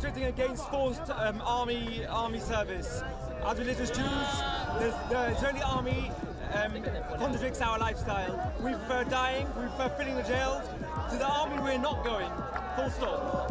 fighting against forced um, army army service. As religious Jews, the, the Israeli army um, contradicts our lifestyle. We prefer dying, we prefer filling the jails. To the army, we're not going. Full stop.